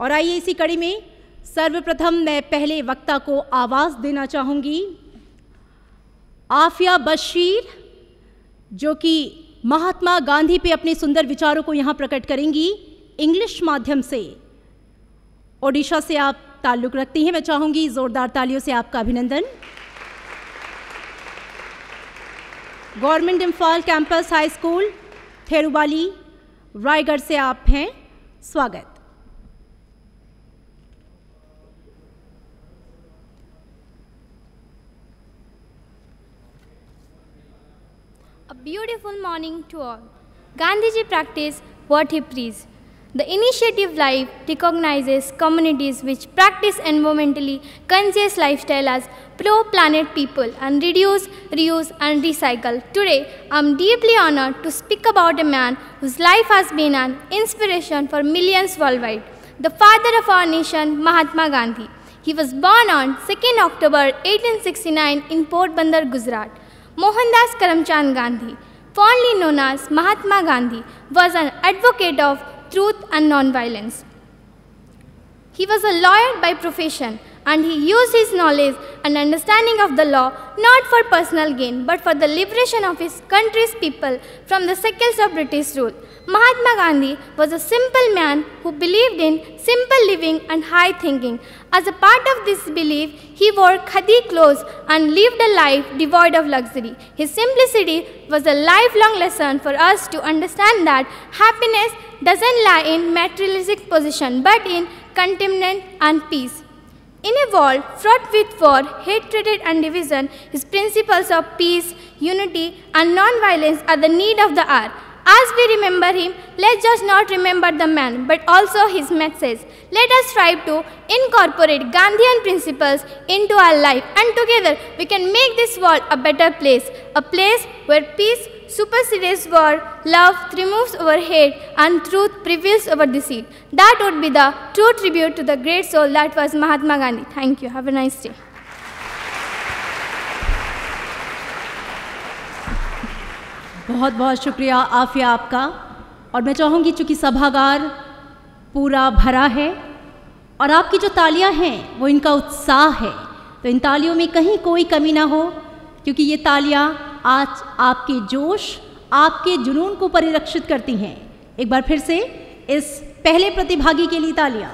और आइए इसी कड़ी में सर्वप्रथम मैं पहले वक्ता को आवाज़ देना चाहूँगी। आफिया बशीर, जो कि महात्मा गांधी पे अपने सुंदर विचारों को यहाँ प्रकट करेंगी इंग्लिश माध्यम से। ओडिशा से आप ताल्लुक़ रखती हैं, मैं चाहूँगी ज़ोरदार तालियों से आपका अभिनंदन। Government Imphal campus high school, Therubali, Raigarh से आप हैं, स्वागत। A beautiful morning to all. Gandhiji practiced what he preached. The initiative life recognizes communities which practice environmentally conscious lifestyle as pro-planet people and reduce, reuse and recycle. Today, I am deeply honored to speak about a man whose life has been an inspiration for millions worldwide. The father of our nation, Mahatma Gandhi. He was born on 2nd October 1869 in Porbandar, Gujarat. Mohandas Karamchand Gandhi, fondly known as Mahatma Gandhi, was an advocate of truth and non-violence. He was a lawyer by profession and he used his knowledge and understanding of the law not for personal gain but for the liberation of his country's people from the shackles of British rule. Mahatma Gandhi was a simple man who believed in simple living and high thinking. As a part of this belief, he wore khadi clothes and lived a life devoid of luxury. His simplicity was a lifelong lesson for us to understand that happiness doesn't lie in materialistic possession but in contentment and peace. In a world fraught with war, hatred, and division, his principles of peace, unity, and non-violence are the need of the hour. As we remember him, let's just not remember the man, but also his message. Let us strive to incorporate Gandhian principles into our life, and together we can make this world a better place, a place where peace supersedes war, love triumphs over hate, and truth prevails over deceit. That would be the true tribute to the great soul that was Mahatma Gandhi. Thank you. Have a nice day. बहुत बहुत शुक्रिया आफिया आपका और मैं चाहूँगी चूँकि सभागार पूरा भरा है और आपकी जो तालियाँ हैं वो इनका उत्साह है तो इन तालियों में कहीं कोई कमी ना हो क्योंकि ये तालियाँ आज आपके जोश आपके जुनून को परिरक्षित करती हैं। एक बार फिर से इस पहले प्रतिभागी के लिए तालियाँ।